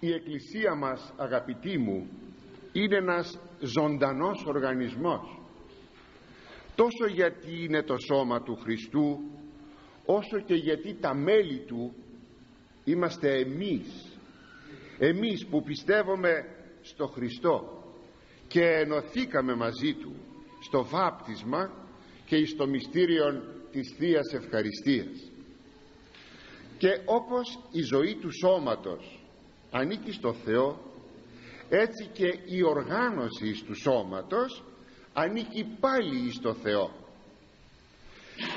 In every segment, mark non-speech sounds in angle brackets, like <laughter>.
η Εκκλησία μας αγαπητοί μου είναι ένας ζωντανός οργανισμός. Τόσο γιατί είναι το σώμα του Χριστού όσο και γιατί τα μέλη του είμαστε εμείς. Εμείς που πιστεύουμε στο Χριστό και ενωθήκαμε μαζί του στο βάπτισμα και στο μυστήριο της Θείας Ευχαριστίας. Και όπως η ζωή του σώματος ανήκει στο Θεό. Έτσι και η οργάνωση του σώματος ανήκει πάλι στο Θεό.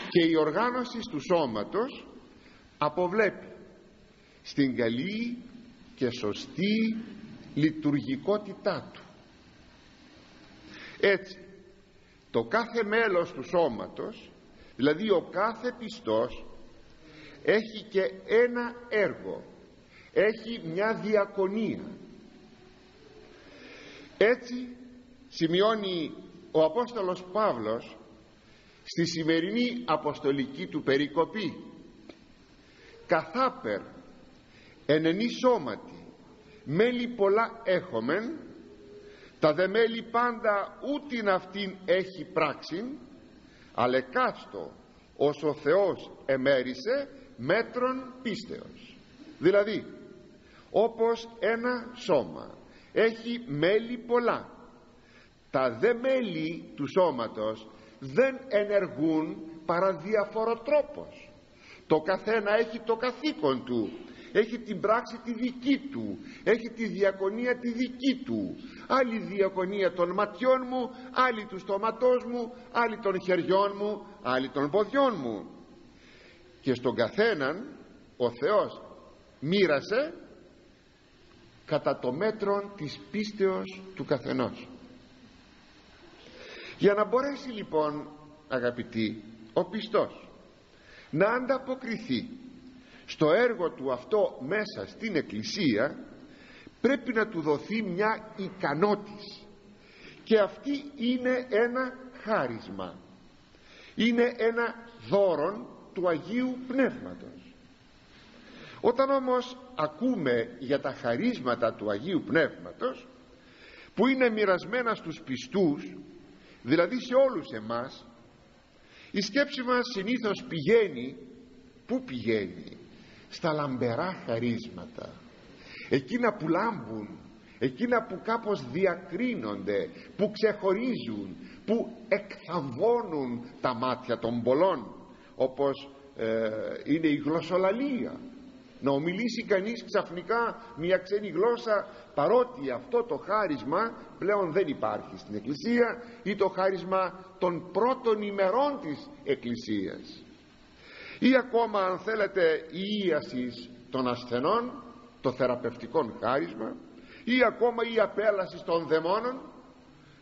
Και η οργάνωση του σώματος αποβλέπει στην καλή και σωστή λειτουργικότητά του. Έτσι το κάθε μέλος του σώματος δηλαδή ο κάθε πιστός έχει και ένα έργο έχει μια διακονία. Έτσι σημειώνει ο Απόστολος Παύλος στη σημερινή αποστολική του περικοπή. Καθάπερ ενενή σώματι μέλη πολλά έχομεν τα δε μέλη πάντα ούτιν αυτήν έχει πράξην αλλά κάστο ως ο Θεός εμέρισε μέτρων πίστεως δηλαδή όπως ένα σώμα. Έχει μέλη πολλά. Τα δε μέλη του σώματος δεν ενεργούν παρά διαφοροτρόπως το καθένα έχει το καθήκον του. Έχει την πράξη τη δική του. Έχει τη διακονία τη δική του. Άλλη διακονία των ματιών μου άλλη του στόματός μου άλλη των χεριών μου άλλη των ποδιών μου. Και στον καθέναν ο Θεός μοίρασε κατά το μέτρο της πίστεως του καθενός. Για να μπορέσει λοιπόν αγαπητοί ο πιστός να ανταποκριθεί στο έργο του αυτό μέσα στην Εκκλησία πρέπει να του δοθεί μια ικανότηση. Και αυτή είναι ένα χάρισμα. Είναι ένα δώρον του Αγίου Πνεύματος. Όταν όμως ακούμε για τα χαρίσματα του Αγίου Πνεύματος που είναι μοιρασμένα στους πιστούς δηλαδή σε όλους εμάς η σκέψη μας συνήθως πηγαίνει πού πηγαίνει; Στα λαμπερά χαρίσματα. Εκείνα που λάμπουν εκείνα που κάπως διακρίνονται που ξεχωρίζουν που εκθαμβώνουν τα μάτια των πολλών όπως ε, είναι η γλωσσολαλία να ομιλήσει κανείς ξαφνικά μια ξένη γλώσσα παρότι αυτό το χάρισμα πλέον δεν υπάρχει στην Εκκλησία ή το χάρισμα των πρώτων ημερών της Εκκλησίας. Ή ακόμα αν θέλετε η ίασης των ασθενών το θεραπευτικό χάρισμα ή ακόμα η απέλαση των δαιμόνων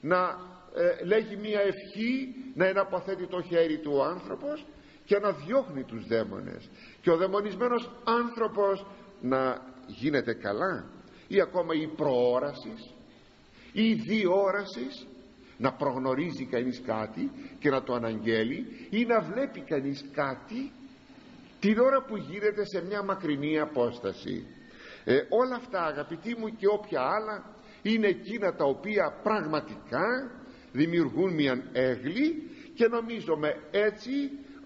να ε, λέγει μία ευχή να εναποθέτει το χέρι του ο άνθρωπος και να διώχνει τους δαίμονες. Και ο δαιμονισμένος άνθρωπος να γίνεται καλά ή ακόμα η προόρασης ή η διόρασης να προγνωρίζει κανείς κάτι και να το αναγγέλει ή να βλέπει κανείς κάτι την ώρα που γίνεται σε μια μακρινή απόσταση. Ε, όλα αυτά αγαπητοί μου και όποια άλλα είναι εκείνα τα οποία πραγματικά δημιουργούν μια έγλη και νομίζουμε έτσι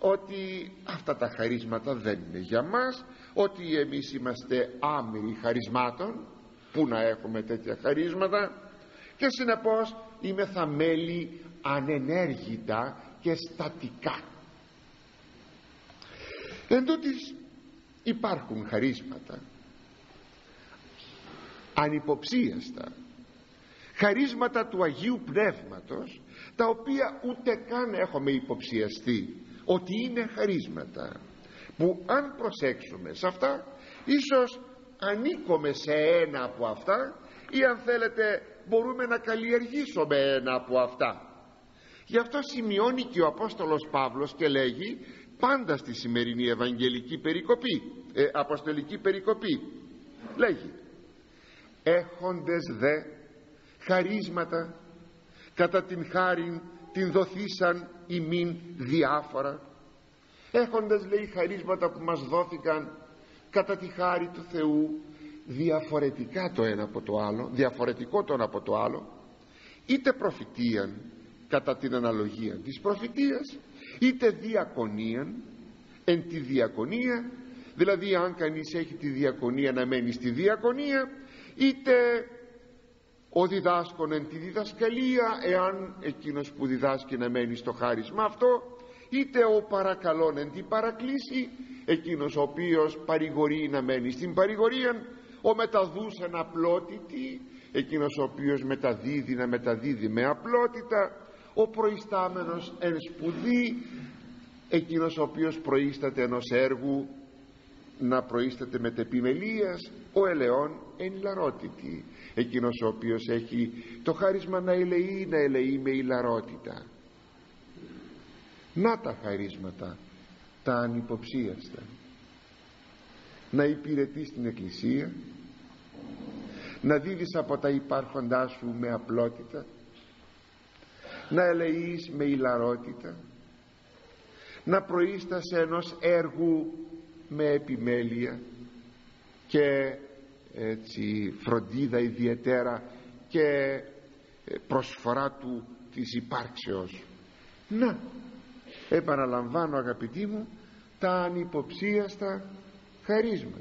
ότι αυτά τα χαρίσματα δεν είναι για μας ότι εμείς είμαστε άμυροι χαρισμάτων που να έχουμε τέτοια χαρίσματα και συνεπώς είμαι θα μέλη ανενέργητα και στατικά. Εν τούτης υπάρχουν χαρίσματα ανυποψίαστα χαρίσματα του Αγίου Πνεύματος τα οποία ούτε καν έχουμε υποψιαστεί ότι είναι χαρίσματα που αν προσέξουμε σε αυτά ίσως ανήκουμε σε ένα από αυτά ή αν θέλετε μπορούμε να καλλιεργήσουμε ένα από αυτά. Γι' αυτό σημειώνει και ο Απόστολος Παύλος και λέγει πάντα στη σημερινή Ευαγγελική περικοπή ε, Αποστολική περικοπή. Λέγει έχοντες δε χαρίσματα κατά την χάριν την δοθήσαν ημίν διάφορα έχοντας λέει χαρίσματα που μας δόθηκαν κατά τη χάρη του Θεού διαφορετικά το ένα από το άλλο διαφορετικό το ένα από το άλλο είτε προφητείαν κατά την αναλογία της προφητείας είτε διακονίαν εν τη διακονία δηλαδή αν κανείς έχει τη διακονία να μένει στη διακονία είτε ο διδάσκον εν τη διδασκαλία εάν εκείνος που διδάσκει να μένει στο χάρισμα αυτό είτε ο παρακαλών εν την παρακλήση εκείνος ο οποίος παρηγορεί να μένει στην παρηγορία ο μεταδούσαν απλότητη εκείνος ο οποίος μεταδίδει να μεταδίδει με απλότητα ο προϊστάμενος εν σπουδή εκείνος ο οποίος προείσταται ενός έργου να προείσταται με τεπιμελίας ο ελαιόν εν ηλαρότητη εκείνος ο οποίος έχει το χάρισμα να ελεεί να ελεεί με ηλαρότητα. Να τα χαρίσματα τα ανυποψίαστα. Να υπηρετείς την Εκκλησία. Να δίδεις από τα υπάρχοντά σου με απλότητα. Να ελεείς με ηλαρότητα. Να προείστασαι ενός έργου με επιμέλεια και έτσι φροντίδα ιδιαίτερα και ε, προσφορά του της υπάρξεως. Να επαναλαμβάνω αγαπητοί μου τα ανυποψίαστα χαρίσματα.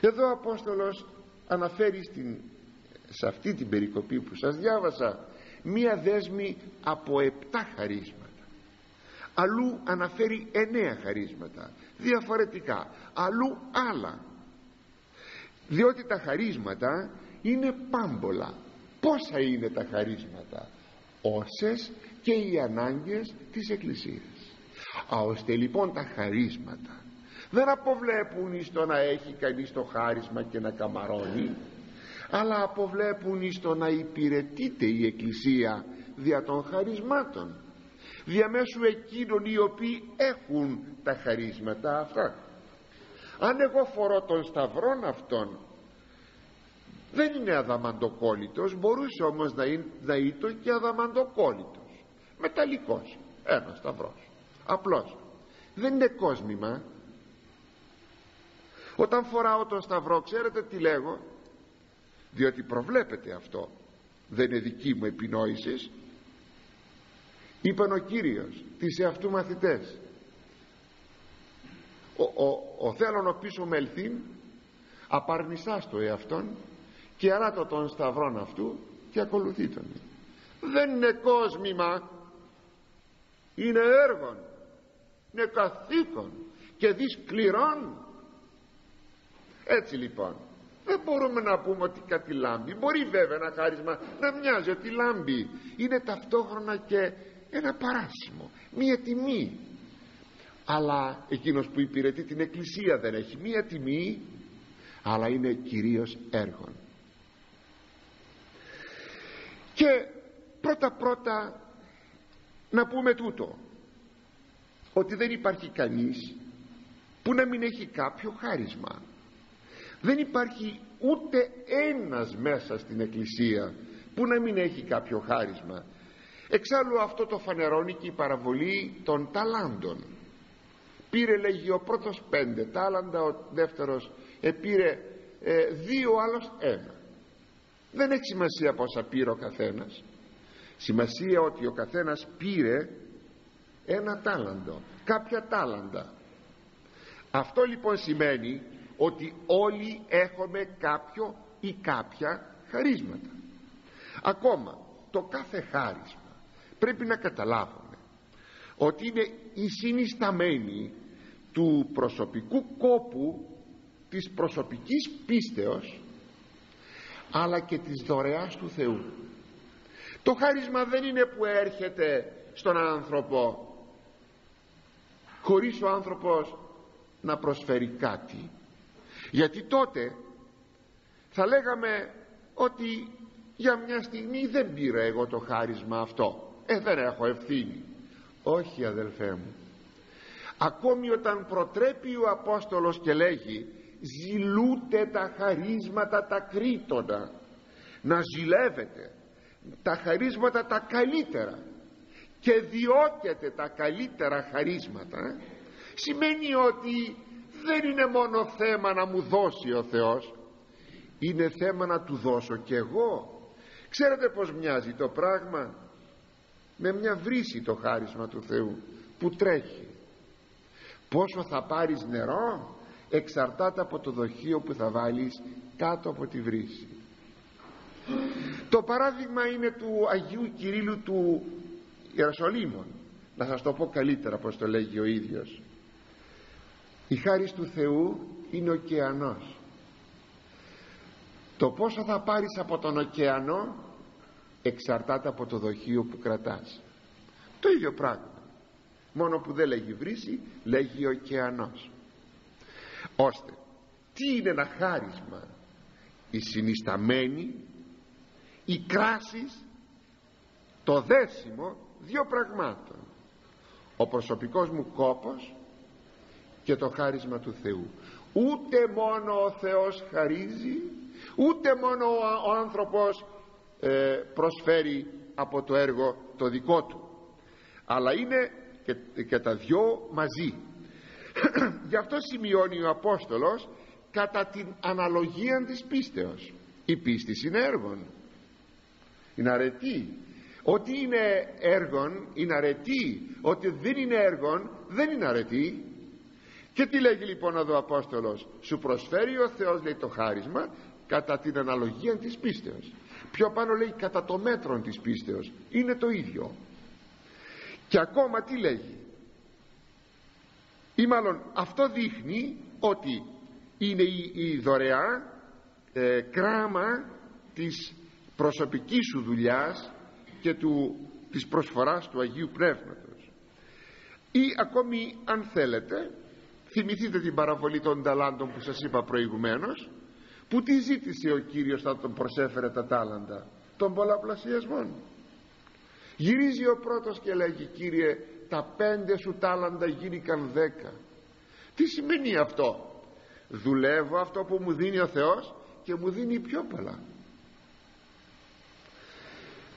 Εδώ ο Απόστολος αναφέρει στην, σε αυτή την περικοπή που σας διάβασα μία δέσμη από επτά χαρίσματα. Αλλού αναφέρει εννέα χαρίσματα διαφορετικά. Αλλού άλλα διότι τα χαρίσματα είναι πάμπολα. Πόσα είναι τα χαρίσματα; Όσες και οι ανάγκες της Εκκλησίας. Α, ώστε λοιπόν τα χαρίσματα δεν αποβλέπουν στο να έχει κανείς το χάρισμα και να καμαρώνει αλλά αποβλέπουν στο να υπηρετείται η Εκκλησία δια των χαρισμάτων. Διαμέσου εκείνων οι οποίοι έχουν τα χαρίσματα αυτά αν εγώ φορώ τον σταυρόν αυτόν δεν είναι αδαμαντοκόλλητος μπορούσε όμως να είναι, να είναι και αδαμαντοκόλλητος. Μεταλλικός ένας σταυρός απλός. Δεν είναι κόσμημα. Όταν φοράω τον σταυρό ξέρετε τι λέγω; Διότι προβλέπετε αυτό. Δεν είναι δική μου επινόησης. Είπαν ο Κύριος τις εαυτού μαθητές ο, ο, ο θέλων ο πίσω μελθύν απαρνησάς το εαυτόν και αράτω τον σταυρόν αυτού και ακολουθεί τον. Δεν είναι κόσμημα είναι έργον είναι καθήκον και δυσκληρών έτσι λοιπόν δεν μπορούμε να πούμε ότι κάτι λάμπει. Μπορεί βέβαια ένα χάρισμα να μοιάζει ότι λάμπει. Είναι ταυτόχρονα και ένα παράσημο μία τιμή αλλά εκείνος που υπηρετεί την εκκλησία δεν έχει μία τιμή αλλά είναι κυρίως έργων και πρώτα πρώτα να πούμε τούτο ότι δεν υπάρχει κανείς που να μην έχει κάποιο χάρισμα. Δεν υπάρχει ούτε ένας μέσα στην εκκλησία που να μην έχει κάποιο χάρισμα. Εξάλλου αυτό το φανερώνει και η παραβολή των ταλάντων πήρε λέγει ο πρώτος πέντε τάλαντα ο δεύτερος επήρε ε, δύο άλλος ένα. Δεν έχει σημασία πόσα πήρε ο καθένας. Σημασία ότι ο καθένας πήρε ένα τάλαντο κάποια τάλαντα. Αυτό λοιπόν σημαίνει ότι όλοι έχουμε κάποιο ή κάποια χαρίσματα. Ακόμα το κάθε χάρισμα πρέπει να καταλάβουμε ότι είναι η συνισταμένη του προσωπικού κόπου της προσωπικής πίστεως αλλά και της δωρεάς του Θεού. Το χάρισμα δεν είναι που έρχεται στον άνθρωπο χωρίς ο άνθρωπος να προσφέρει κάτι. Γιατί τότε θα λέγαμε ότι για μια στιγμή δεν πήρα εγώ το χάρισμα αυτό. Ε δεν έχω ευθύνη. Όχι αδελφέ μου ακόμη όταν προτρέπει ο Απόστολος και λέγει ζηλούτε τα χαρίσματα τα κρίτωνα να ζηλεύετε τα χαρίσματα τα καλύτερα. Και διώκετε τα καλύτερα χαρίσματα σημαίνει ότι δεν είναι μόνο θέμα να μου δώσει ο Θεός είναι θέμα να του δώσω κι εγώ. Ξέρετε πως μοιάζει το πράγμα; Με μια βρύση το χάρισμα του Θεού που τρέχει πόσο θα πάρεις νερό εξαρτάται από το δοχείο που θα βάλεις κάτω από τη βρύση. Το παράδειγμα είναι του Αγίου Κυρίλου του Ιεροσολύμων. Να σας το πω καλύτερα πως το λέγει ο ίδιος. Η χάρη του Θεού είναι ο ωκεανός το πόσο θα πάρεις από τον ωκεανό εξαρτάται από το δοχείο που κρατάς. Το ίδιο πράγμα μόνο που δεν λέγει βρύση λέγει ωκεανός. Ώστε τι είναι ένα χάρισμα; Η συνισταμένη η κράση το δέσιμο δύο πραγμάτων. Ο προσωπικός μου κόπος και το χάρισμα του Θεού. Ούτε μόνο ο Θεός χαρίζει ούτε μόνο ο άνθρωπος ε, προσφέρει από το έργο το δικό του. Αλλά είναι και, και τα δυο μαζί. <clears throat> Γι' αυτό σημειώνει ο Απόστολος κατά την αναλογία της πίστεως. Η πίστη είναι έργον. Είναι αρετή. Ότι είναι έργον είναι αρετή. Ότι δεν είναι έργον δεν είναι αρετή. Και τι λέγει λοιπόν εδώ ο Απόστολος; Σου προσφέρει ο Θεός λέει το χάρισμα κατά την αναλογία της πίστεως πιο πάνω λέει κατά το μέτρο της πίστεως είναι το ίδιο και ακόμα τι λέγει. Ή μάλλον αυτό δείχνει ότι είναι η, δωρεά ε, κράμα της προσωπικής σου δουλειάς και του, της προσφοράς του Αγίου Πνεύματος. Ή ακόμη αν θέλετε θυμηθείτε την παραβολή των ταλάντων που σας είπα προηγουμένως που τι ζήτησε ο Κύριος όταν τον προσέφερε τα τάλαντα; Των πολλαπλασιασμών γυρίζει ο πρώτος και λέγει Κύριε τα πέντε σου τάλαντα γίνηκαν δέκα τι σημαίνει αυτό; Δουλεύω αυτό που μου δίνει ο Θεός και μου δίνει πιο πολλά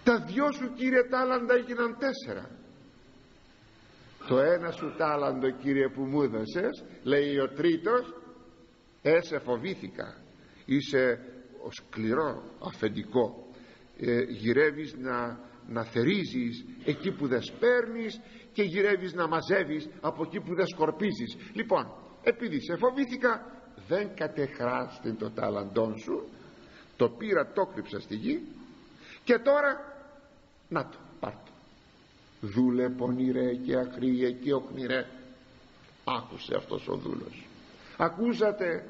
τα δυο σου κύριε τάλαντα έγιναν τέσσερα το ένα σου τάλαντο κύριε που μου έδωσες λέει ο τρίτος έσε φοβήθηκα. Είσαι ο σκληρό αφεντικό. Ε, γυρεύεις να, να θερίζεις εκεί που δεν σπέρνεις και γυρεύεις να μαζεύεις από εκεί που δεν σκορπίζεις. Λοιπόν επειδή σε φοβήθηκα δεν κατεχράστη το τάλαντόν σου το πήρα το κρύψα στη γη και τώρα να το πάρτο δούλε πονηρέ και αχρίε και οκνηρέ. Άκουσε αυτός ο δούλος. Ακούσατε;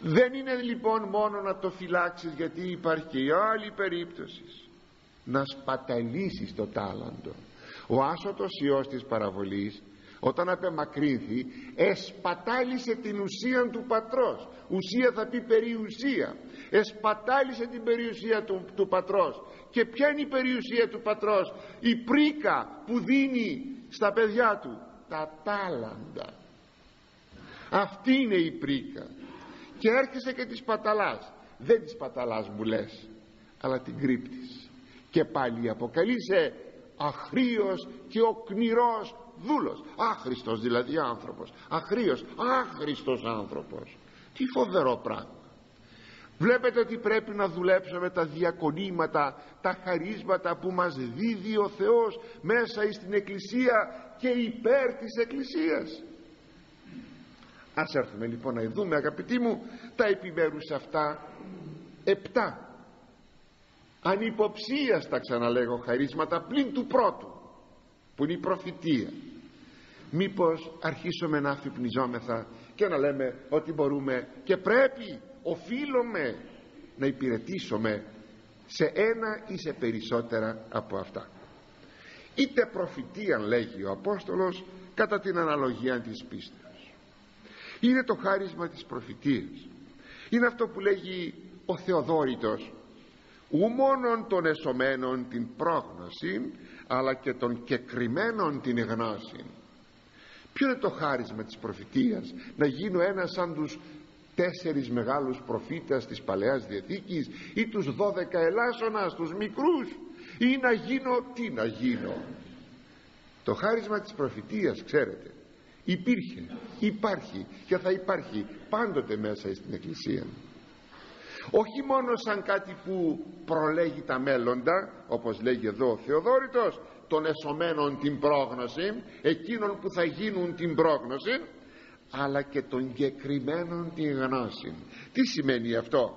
Δεν είναι λοιπόν μόνο να το φυλάξεις γιατί υπάρχει και η άλλη περίπτωση να σπαταλήσεις το τάλαντο. Ο άσωτος Υιός της παραβολής όταν απεμακρύνθη εσπατάλησε την ουσία του πατρός. Ουσία θα πει περιουσία. Εσπατάλησε την περιουσία του, του πατρός. Και ποια είναι η περιουσία του πατρός; Η πρίκα που δίνει στα παιδιά του. Τα τάλαντα. Αυτή είναι η πρίκα. Και έρχεσαι και τη παταλάς δεν τη παταλάς μου λες αλλά την κρύπτεις και πάλι αποκαλείσαι αχρίος και οκνηρός δούλος. Άχρηστος δηλαδή άνθρωπος. Αχρίος, άχρηστος άνθρωπος. Τι φοβερό πράγμα. Βλέπετε ότι πρέπει να δουλέψουμε τα διακονήματα τα χαρίσματα που μας δίδει ο Θεός μέσα στην Εκκλησία και υπέρ της Εκκλησίας. Ας έρθουμε λοιπόν να δούμε αγαπητοί μου τα επιμέρους αυτά. Επτά ανυποψίαστα ξαναλέγω χαρίσματα πλην του πρώτου που είναι η προφητεία. Μήπως αρχίσουμε να αφυπνιζόμεθα και να λέμε ότι μπορούμε και πρέπει οφείλουμε να υπηρετήσουμε σε ένα ή σε περισσότερα από αυτά. Είτε προφητεία λέγει ο Απόστολος κατά την αναλογία της πίστεως. Είναι το χάρισμα της προφητείας. Είναι αυτό που λέγει ο Θεοδόρητος ου μόνον των εσωμένων την πρόγνωση αλλά και των κεκριμένων την γνώση ποιο είναι το χάρισμα της προφητείας; Να γίνω ένας σαν τους τέσσερις μεγάλους προφήτας της Παλαιάς Διαθήκης ή τους δώδεκα ελάσσονας τους μικρούς; Ή να γίνω τι να γίνω; Το χάρισμα της προφητείας ξέρετε υπήρχε υπάρχει και θα υπάρχει πάντοτε μέσα στην Εκκλησία όχι μόνο σαν κάτι που προλέγει τα μέλλοντα όπως λέγει εδώ ο Θεοδόρητος των εσωμένων την πρόγνωση εκείνων που θα γίνουν την πρόγνωση αλλά και των εγκεκριμένων την γνώση. Τι σημαίνει αυτό;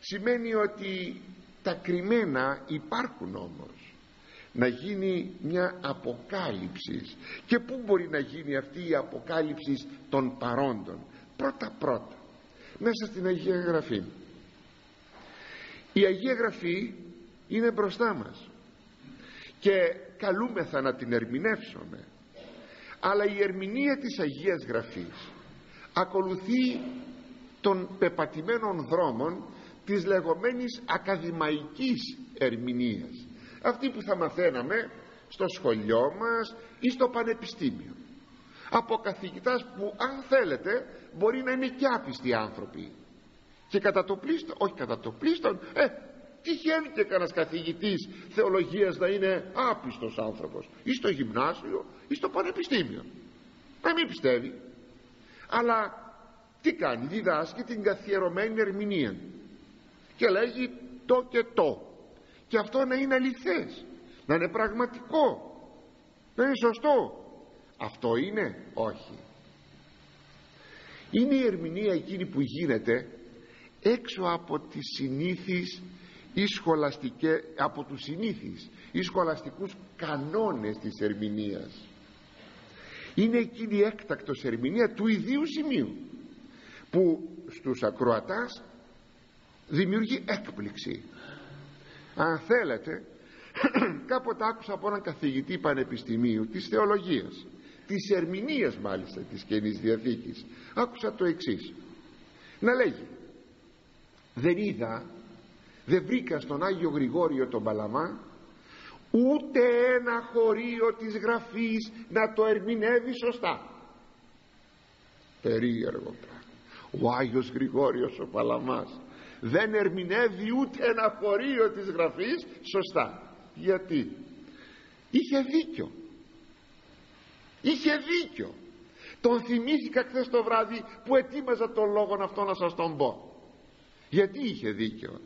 Σημαίνει ότι τα κρυμμένα υπάρχουν όμως. Να γίνει μια αποκάλυψη. Και πού μπορεί να γίνει αυτή η αποκάλυψη; Των παρόντων. Πρώτα πρώτα μέσα στην Αγία Γραφή η Αγία Γραφή είναι μπροστά μας. Και καλούμεθα να την ερμηνεύσουμε. Αλλά η ερμηνεία της Αγίας Γραφής ακολουθεί των πεπατημένων δρόμων της λεγόμενης ακαδημαϊκής ερμηνείας. Αυτή που θα μαθαίναμε στο σχολείο μας ή στο πανεπιστήμιο. Από καθηγητάς που αν θέλετε μπορεί να είναι και άπιστοι άνθρωποι και κατά το πλήστον, όχι κατά το πλήστον, ε, τυχαίνει και κανένας καθηγητής θεολογίας να είναι άπιστος άνθρωπος. Ή στο γυμνάσιο ή στο πανεπιστήμιο. Να μην πιστεύει. Αλλά τι κάνει διδάσκει την καθιερωμένη ερμηνεία. Και λέγει το και το. Και αυτό να είναι αληθές να είναι πραγματικό. Να είναι σωστό. Αυτό είναι; Όχι. Είναι η ερμηνεία εκείνη που γίνεται έξω από τις συνήθεις ή σχολαστικές, από τους συνήθεις ή σχολαστικούς κανόνες της ερμηνείας. Είναι εκείνη η έκτακτος ερμηνεία του ιδίου σημείου που στους ακροατάς δημιουργεί έκπληξη. Αν θέλετε <clears throat> κάποτε άκουσα από έναν καθηγητή πανεπιστημίου της θεολογίας της ερμηνείας μάλιστα της Καινής Διαθήκης. Άκουσα το εξής. Να λέγει δεν είδα δεν βρήκα στον Άγιο Γρηγόριο τον Παλαμά ούτε ένα χωρίο της γραφής να το ερμηνεύει σωστά. Περίεργο πράγμα. Ο Άγιος Γρηγόριος ο Παλαμάς δεν ερμηνεύει ούτε ένα χωρίο της γραφής σωστά. Γιατί; Είχε δίκιο. Είχε δίκιο. Τον θυμήθηκα χθες το βράδυ που ετοίμαζα τον λόγο αυτό να σας τον πω γιατί είχε δίκιο.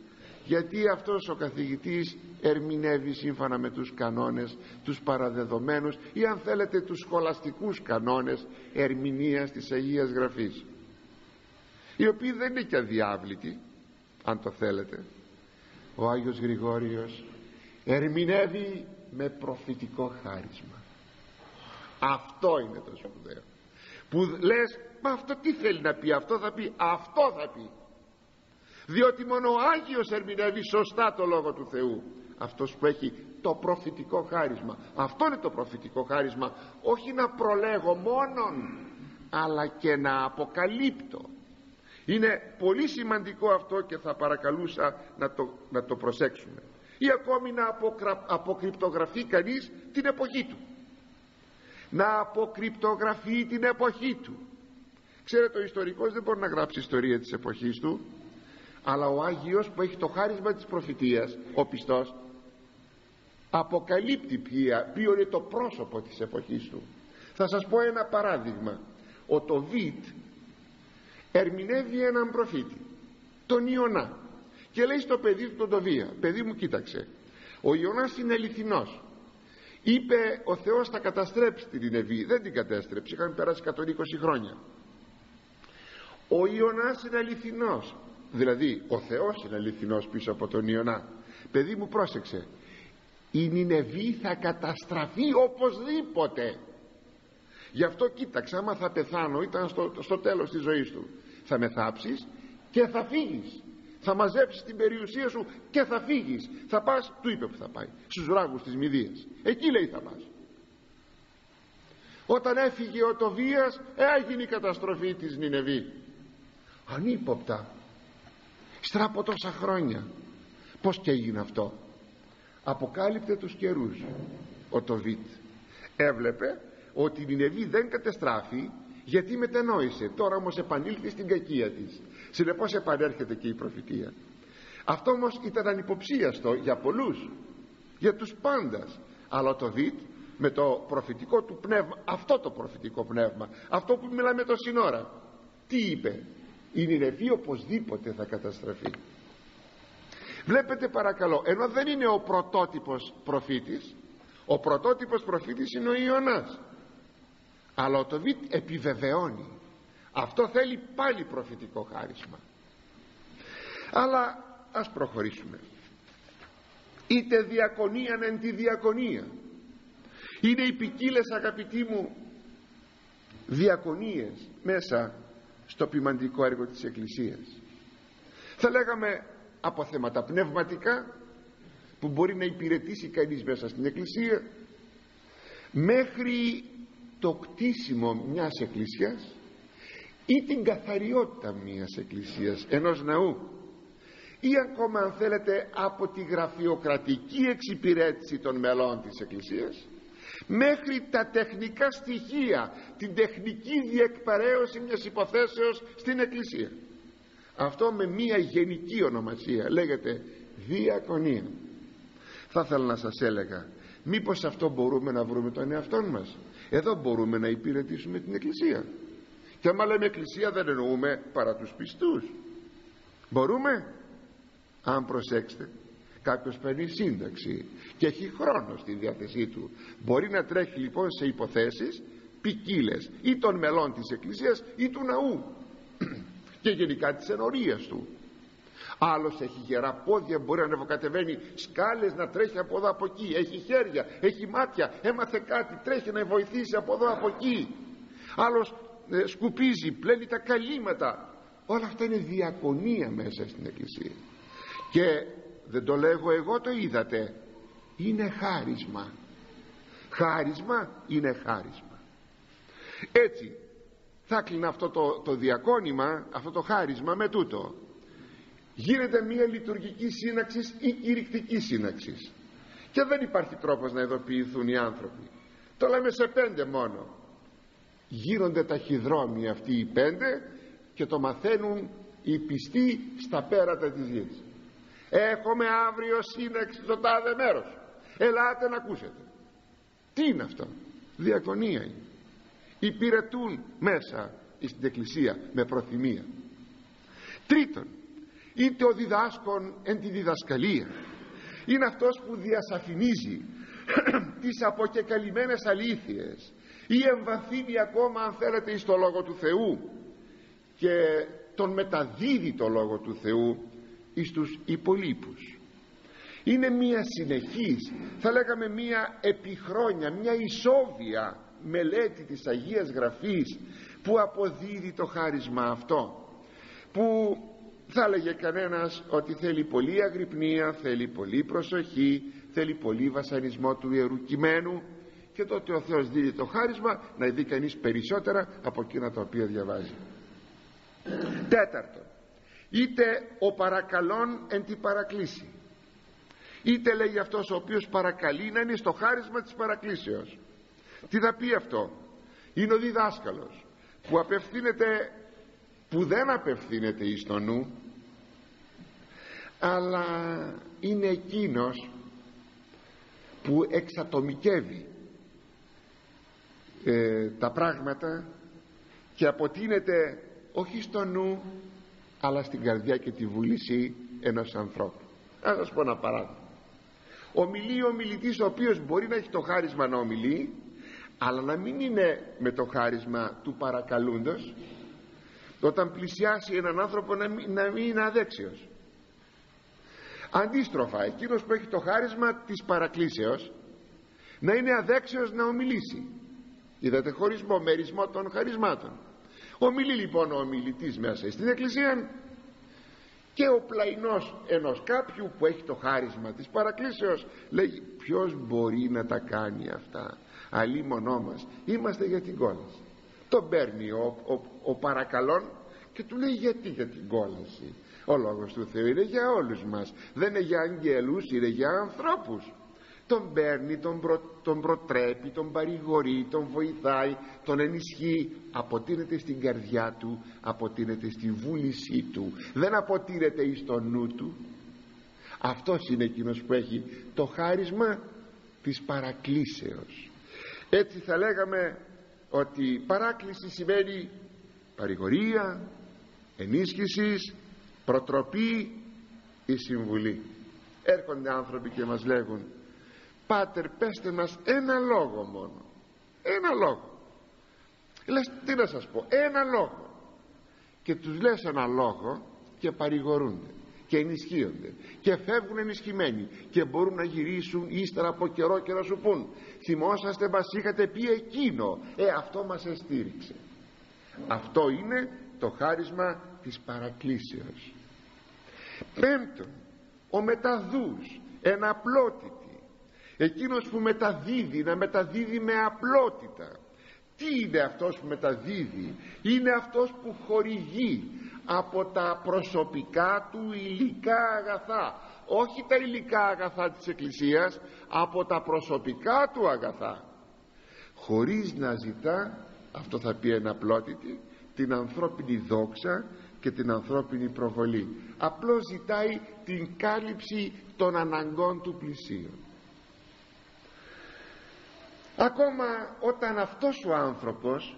Γιατί αυτός ο καθηγητής ερμηνεύει σύμφωνα με τους κανόνες τους παραδεδομένους ή αν θέλετε τους σχολαστικούς κανόνες ερμηνείας της Αγίας Γραφής. Οι οποίοι δεν είναι και αδιάβλητοι αν το θέλετε. Ο Άγιος Γρηγόριος ερμηνεύει με προφητικό χάρισμα. Αυτό είναι το σπουδαίο. Που λες μα αυτό τι θέλει να πει αυτό θα πει αυτό θα πει διότι μόνο ο Άγιος ερμηνεύει σωστά το Λόγο του Θεού. Αυτός που έχει το προφητικό χάρισμα. Αυτό είναι το προφητικό χάρισμα. Όχι να προλέγω μόνον αλλά και να αποκαλύπτω. Είναι πολύ σημαντικό αυτό και θα παρακαλούσα να το, να το προσέξουμε. Ή ακόμη να αποκρα, αποκρυπτογραφεί κανείς την εποχή του. Να αποκρυπτογραφεί την εποχή του. Ξέρετε ο ιστορικός δεν μπορεί να γράψει ιστορία της εποχής του αλλά ο Άγιος που έχει το χάρισμα της προφητείας ο πιστός αποκαλύπτει ποιο είναι το πρόσωπο της εποχής του. Θα σας πω ένα παράδειγμα. Ο Τοβίτ ερμηνεύει έναν προφήτη τον Ιωνά. Και λέει στο παιδί του τον Τοβία παιδί μου κοίταξε. Ο Ιωνάς είναι αληθινός. Είπε ο Θεός θα καταστρέψει την Νινεβή δεν την κατέστρεψε είχαν περάσει 120 χρόνια. Ο Ιωνάς είναι αληθινός δηλαδή ο Θεός είναι αληθινός πίσω από τον Ιωνά. Παιδί μου πρόσεξε. Η Νινεβή θα καταστραφεί οπωσδήποτε. Γι' αυτό κοίταξε άμα θα πεθάνω ήταν στο, στο τέλος της ζωής του. Θα με θάψεις και θα φύγεις. Θα μαζέψεις την περιουσία σου και θα φύγεις. Θα πας, του είπε που θα πάει στους ράγους της Μηδίας. Εκεί λέει θα πας. Όταν έφυγε ο Τοβίας έγινε η καταστροφή της Νινεβή. Ανύποπτα στρα από τόσα χρόνια. Πως και έγινε αυτό. Αποκάλυπτε τους καιρούς ο Τοβίτ έβλεπε ότι η Νινεβή δεν κατεστράφει γιατί μετενόησε τώρα όμως επανήλθε στην κακία της. Συνεπώς επανέρχεται και η προφητεία. Αυτό όμως ήταν ανυποψίαστο για πολλούς για τους πάντας. Αλλά το Βίτ με το προφητικό του πνεύμα αυτό το προφητικό πνεύμα αυτό που μιλάμε το σύνορα τι είπε; Η Νινεβή οπωσδήποτε θα καταστραφεί. Βλέπετε παρακαλώ ενώ δεν είναι ο πρωτότυπος προφήτης ο πρωτότυπος προφήτης είναι ο Ιωνάς. Αλλά ο Τοβίτ επιβεβαιώνει αυτό θέλει πάλι προφητικό χάρισμα. Αλλά ας προχωρήσουμε. Είτε διακονίαν εν τη διακονία. Είναι οι ποικίλες αγαπητοί μου διακονίες μέσα στο ποιμαντικό έργο της Εκκλησίας. Θα λέγαμε από θέματα πνευματικά που μπορεί να υπηρετήσει κανείς μέσα στην Εκκλησία μέχρι το κτίσιμο μιας εκκλησίας ή την καθαριότητα μιας εκκλησίας ενός ναού ή ακόμα αν θέλετε από τη γραφειοκρατική εξυπηρέτηση των μελών της εκκλησίας μέχρι τα τεχνικά στοιχεία την τεχνική διεκπαρέωση μιας υποθέσεως στην εκκλησία. Αυτό με μια γενική ονομασία λέγεται διακονία. Θα ήθελα να σας έλεγα μήπως αυτό μπορούμε να βρούμε τον εαυτό μας; Εδώ μπορούμε να υπηρετήσουμε την εκκλησία. Και άμα λέμε εκκλησία δεν εννοούμε παρά τους πιστούς. Μπορούμε; Αν προσέξετε κάποιος παίρνει σύνταξη και έχει χρόνο στη διάθεσή του. Μπορεί να τρέχει λοιπόν σε υποθέσεις ποικίλες ή των μελών της εκκλησίας ή του ναού <clears throat> και γενικά της ενορίας του. Άλλος έχει γερά πόδια μπορεί να ανεβοκατεβαίνει σκάλες να τρέχει από εδώ από εκεί. Έχει χέρια, έχει μάτια. Έμαθε κάτι τρέχει να βοηθήσει από εδώ από εκεί. Άλλος ε, σκουπίζει, πλένει τα καλύματα. Όλα αυτά είναι διακονία μέσα στην εκκλησία. Και δεν το λέγω εγώ το είδατε. Είναι χάρισμα. Χάρισμα είναι χάρισμα. Έτσι θα κλείνω αυτό το, το διακόνημα αυτό το χάρισμα με τούτο. Γίνεται μια λειτουργική σύναξης ή κηρυκτική σύναξης. Και δεν υπάρχει τρόπος να ειδοποιηθούν οι άνθρωποι. Το λέμε σε πέντε μόνο. Γίνονται ταχυδρόμοι αυτοί οι πέντε και το μαθαίνουν οι πιστοί στα πέρατα της γης έχουμε αύριο σύναξη στο τάδε μέρος. Ελάτε να ακούσετε. Τι είναι αυτό; Διακονία είναι. Υπηρετούν μέσα στην εκκλησία με προθυμία. Τρίτον είτε ο διδάσκων εν τη διδασκαλία. Είναι αυτός που διασαφηνίζει <clears throat> τις αποκεκαλυμμένες αλήθειες ή εμβαθύνει ακόμα αν θέλετε εις το Λόγο του Θεού και τον μεταδίδει το Λόγο του Θεού εις τους υπολείπους. Είναι μια συνεχής θα λέγαμε μια επιχρόνια μια ισόβια μελέτη της Αγίας Γραφής που αποδίδει το χάρισμα αυτό που θα έλεγε κανένας ότι θέλει πολλή αγρυπνία θέλει πολλή προσοχή θέλει πολύ βασανισμό του Ιερού Κειμένου και τότε ο Θεός δίνει το χάρισμα να δει κανείς περισσότερα από εκείνα τα οποία διαβάζει. Τέταρτον είτε ο παρακαλών εν τη παρακλήση. Είτε λέει αυτός ο οποίος παρακαλεί να είναι στο χάρισμα της παρακλήσεως. Τι θα πει αυτό; Είναι ο διδάσκαλος που απευθύνεται που δεν απευθύνεται εις το νου αλλά είναι εκείνος που εξατομικεύει ε, τα πράγματα και αποτείνεται όχι στο νου αλλά στην καρδιά και τη βούληση ενός ανθρώπου. Θα σας πω ένα παράδειγμα. Ομιλεί ο μιλητής ο οποίος μπορεί να έχει το χάρισμα να ομιλεί αλλά να μην είναι με το χάρισμα του παρακαλούντος όταν πλησιάσει έναν άνθρωπο να μην, να μην είναι αδέξιος. Αντίστροφα εκείνος που έχει το χάρισμα της παρακλήσεως να είναι αδέξιος να ομιλήσει. Είδατε χωρισμό μερισμό των χαρισμάτων ομιλεί λοιπόν ο ομιλητής μέσα στην εκκλησία και ο πλαϊνός ενός κάποιου που έχει το χάρισμα της παρακλήσεως λέει ποιος μπορεί να τα κάνει αυτά; Αλίμονό μας. Είμαστε για την κόλαση τον παίρνει ο, ο, ο παρακαλών και του λέει γιατί για την κόλαση; Ο λόγος του Θεού είναι για όλους μας. Δεν είναι για αγγέλους είναι για ανθρώπους τον παίρνει, τον, προ, τον προτρέπει, τον παρηγορεί, τον βοηθάει, τον ενισχύει αποτείνεται στην καρδιά του αποτείνεται στη βούλησή του. Δεν αποτείνεται εις το νου του. Αυτός είναι εκείνος που έχει το χάρισμα της παρακλήσεως. Έτσι θα λέγαμε ότι παράκληση σημαίνει παρηγορία ενίσχυσης προτροπή ή συμβουλή. Έρχονται άνθρωποι και μας λέγουν Πάτερ πέστε μας ένα λόγο μόνο. Ένα λόγο. Λες τι να σας πω ένα λόγο. Και τους λες ένα λόγο και παρηγορούνται και ενισχύονται και φεύγουν ενισχυμένοι και μπορούν να γυρίσουν ύστερα από καιρό και να σου πούν θυμόσαστε μας είχατε πει εκείνο. Ε αυτό μας εστήριξε αυτό είναι το χάρισμα της παρακλήσεως. Πέμπτον ο μεταδούς ένα απλότητη εκείνος που μεταδίδει να μεταδίδει με απλότητα. Τι είναι αυτός που μεταδίδει; Είναι αυτός που χορηγεί από τα προσωπικά του υλικά αγαθά. Όχι τα υλικά αγαθά της Εκκλησίας από τα προσωπικά του αγαθά. Χωρίς να ζητά αυτό θα πει απλότητη την ανθρώπινη δόξα και την ανθρώπινη προβολή. Απλώς ζητάει την κάλυψη των αναγκών του πλησίου ακόμα όταν αυτός ο άνθρωπος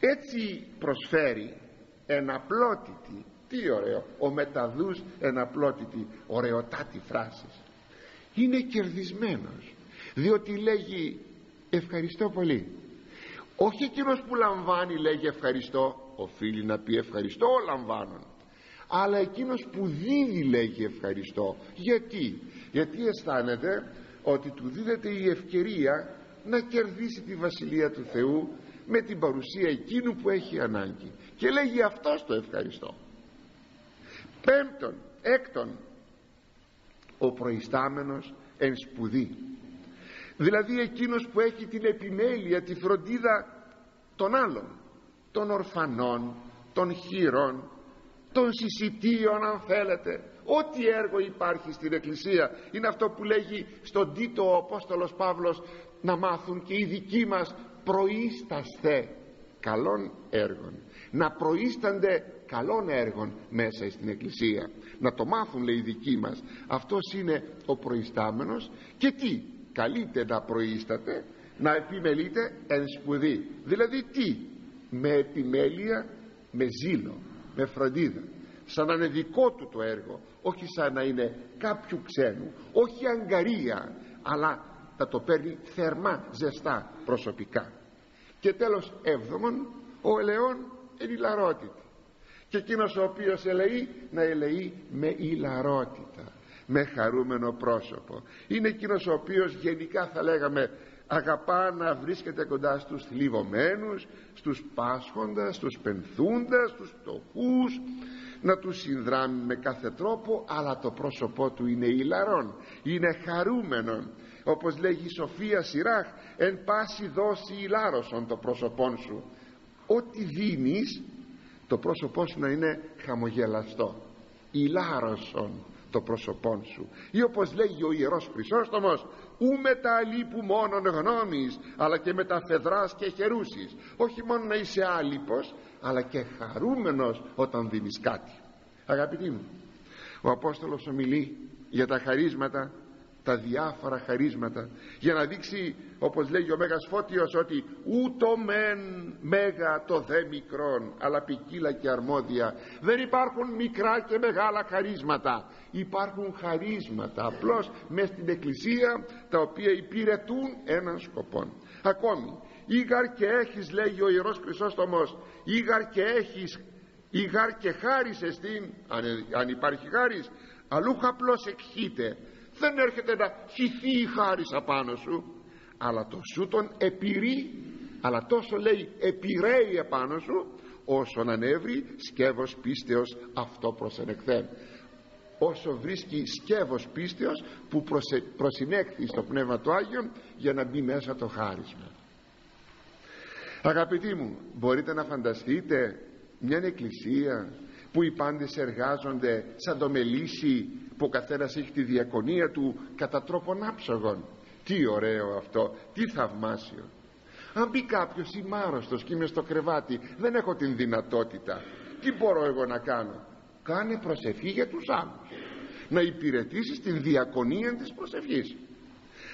έτσι προσφέρει εναπλότητη τι ωραίο ο μεταδούς εναπλότητη ωραιοτάτη φράσης. Είναι κερδισμένος διότι λέγει ευχαριστώ πολύ όχι εκείνος που λαμβάνει λέγει ευχαριστώ οφείλει να πει ευχαριστώ λαμβάνουν. Αλλά εκείνος που δίνει λέγει ευχαριστώ γιατί; Γιατί αισθάνεται ότι του δίδεται η ευκαιρία να κερδίσει τη Βασιλεία του Θεού με την παρουσία εκείνου που έχει ανάγκη. Και λέγει αυτό το ευχαριστώ. Πέμπτον έκτον ο προϊστάμενος εν σπουδή. Δηλαδή εκείνος που έχει την επιμέλεια τη φροντίδα των άλλων των ορφανών των χείρων των συσιτίων αν θέλετε ό,τι έργο υπάρχει στην Εκκλησία είναι αυτό που λέγει στον Τίτο ο Απόστολος Παύλος να μάθουν και οι δικοί μας προείσταστε καλών έργων να προείστανται καλών έργων μέσα στην Εκκλησία. Να το μάθουν λέει οι δικοί μας. Αυτός είναι ο προϊστάμενος. Και τι καλείται να προείσταται να επιμελείται εν σπουδή. Δηλαδή τι με επιμέλεια με ζήλο με φροντίδα σαν να είναι δικό του το έργο όχι σαν να είναι κάποιου ξένου όχι αγκαρία αλλά θα το παίρνει θερμά ζεστά προσωπικά. Και τέλος έβδομον ο ελαιόν είναι ηλαρότητη και εκείνος ο οποίος ελεεί να ελεεί με ηλαρότητα με χαρούμενο πρόσωπο. Είναι εκείνος ο οποίος γενικά θα λέγαμε αγαπά να βρίσκεται κοντά στους θλιβωμένους στους πάσχοντας, στους πενθούντας στους φτωχούς να τους συνδράμει με κάθε τρόπο αλλά το πρόσωπό του είναι ηλαρόν είναι χαρούμενο όπως λέγει η Σοφία Σιράχ εν πάση δώσει ηλάρωσον το πρόσωπό σου ό,τι δίνεις το πρόσωπό σου να είναι χαμογελαστό. Ηλάρωσον το πρόσωπό σου. Ή όπως λέγει ο Ιερός Χρυσόστομος ου με τα αλήπου μόνον γνώμης αλλά και με τα φεδράς και χερούσεις όχι μόνο να είσαι άλυπος αλλά και χαρούμενος όταν δίνεις κάτι. Αγαπητοί μου ο Απόστολος ομιλεί για τα χαρίσματα τα διάφορα χαρίσματα για να δείξει όπως λέγει ο Μέγας Φώτιος ότι ούτω μεν μέγα το δε μικρόν αλλά ποικίλα και αρμόδια. Δεν υπάρχουν μικρά και μεγάλα χαρίσματα. Υπάρχουν χαρίσματα απλώς μες στην εκκλησία τα οποία υπηρετούν έναν σκοπό ακόμη ήγαρ και έχεις λέγει ο Ιερός Χρυσόστομος ήγαρ και έχεις ήγαρ και χάρις εστίν αν, αν υπάρχει χάρις αλλού απλώς εκχύται. Δεν έρχεται να χυθεί η χάρις απάνω σου αλλά το σου τον επιρεί αλλά τόσο λέει επιρρέει επάνω σου όσο ανέβρει σκεύος πίστεως αυτό προσενεκθέν όσο βρίσκει σκεύος πίστεως που προσε, προσυνέχθη στο Πνεύμα του Άγιο για να μπει μέσα το χάρισμα αγαπητοί μου μπορείτε να φανταστείτε μια εκκλησία που οι πάντες εργάζονται σαν το μελίσι που ο καθένας έχει τη διακονία του κατά τρόπον άψογον. Τι ωραίο αυτό, τι θαυμάσιο. Αν πει κάποιος είμαι άρρωστος και είμαι στο κρεβάτι δεν έχω την δυνατότητα. Τι μπορώ εγώ να κάνω; Κάνε προσευχή για τους άλλους. Να υπηρετήσεις την διακονία της προσευχής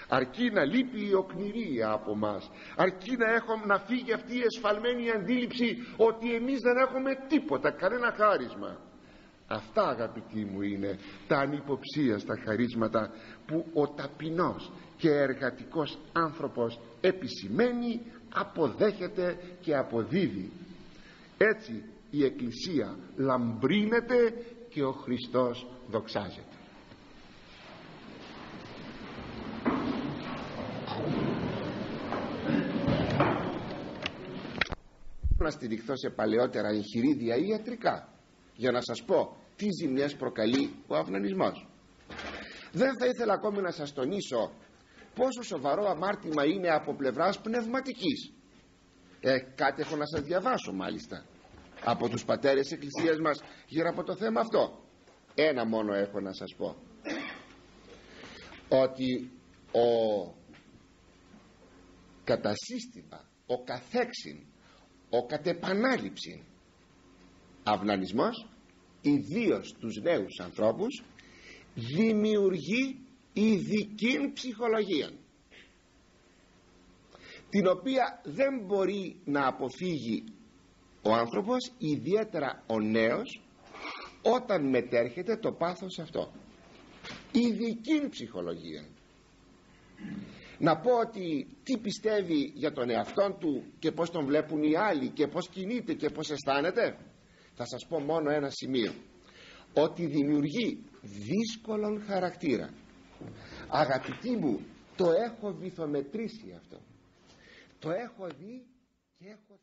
αρκεί να λείπει η οκνηρία από μας. Αρκεί να, έχω, να φύγει αυτή η εσφαλμένη αντίληψη ότι εμείς δεν έχουμε τίποτα κανένα χάρισμα. Αυτά αγαπητοί μου είναι τα ανυποψία χαρίσματα που ο ταπεινός και εργατικός άνθρωπος επισημαίνει αποδέχεται και αποδίδει. Έτσι η Εκκλησία λαμπρύνεται και ο Χριστός δοξάζεται να στηριχθώ σε παλαιότερα εγχειρίδια ή ιατρικά για να σας πω τι ζημιές προκαλεί ο αυνανισμός. Δεν θα ήθελα ακόμη να σας τονίσω πόσο σοβαρό αμάρτημα είναι από πλευράς πνευματικής. Ε, κάτι έχω να σας διαβάσω μάλιστα από τους πατέρες εκκλησίας μας γύρω από το θέμα αυτό. Ένα μόνο έχω να σας πω. Ότι ο κατασύστημα ο καθέξιν ο κατεπανάληψη. Αυνανισμός ιδίως τους νέους ανθρώπους δημιουργεί ειδική ψυχολογία την οποία δεν μπορεί να αποφύγει ο άνθρωπος ιδιαίτερα ο νέος όταν μετέρχεται το πάθος αυτό. Ειδική ψυχολογία να πω ότι τι πιστεύει για τον εαυτό του και πως τον βλέπουν οι άλλοι και πως κινείται και πως αισθάνεται θα σας πω μόνο ένα σημείο. Ότι δημιουργεί δύσκολον χαρακτήρα. Αγαπητοί μου το έχω βυθομετρήσει αυτό. Το έχω δει και έχω